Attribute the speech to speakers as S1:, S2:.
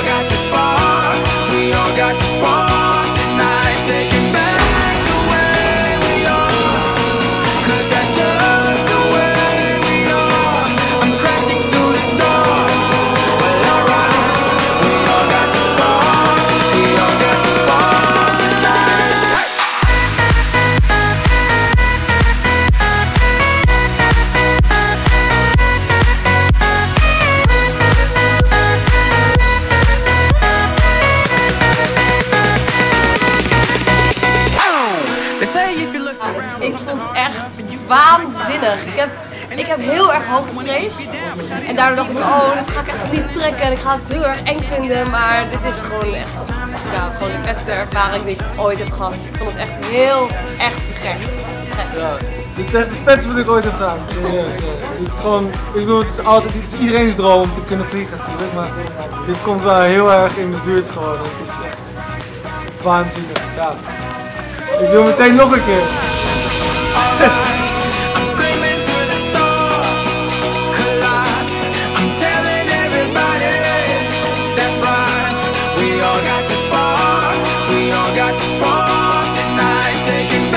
S1: I got Around.
S2: Ik vond het echt waanzinnig. Ik heb, ik heb heel erg hoogtevrees. En daardoor dacht ik, oh, dit ga ik echt niet trekken. En ik ga het heel erg eng vinden. Maar dit is gewoon echt, ja, gewoon de beste ervaring die ik ooit heb gehad. Ik vond het echt heel, echt te gek.
S3: Ja, dit is echt het vetste wat ik ooit heb gedaan. Serieus. Dit is gewoon, ik bedoel, het is altijd het is iedereen's droom om te kunnen vliegen natuurlijk. Maar dit komt wel heel erg in de buurt gewoon. Het is echt waanzinnig. Ja. Ik wil meteen nog een keer.
S1: We all got the spark, we all got the spark tonight, taking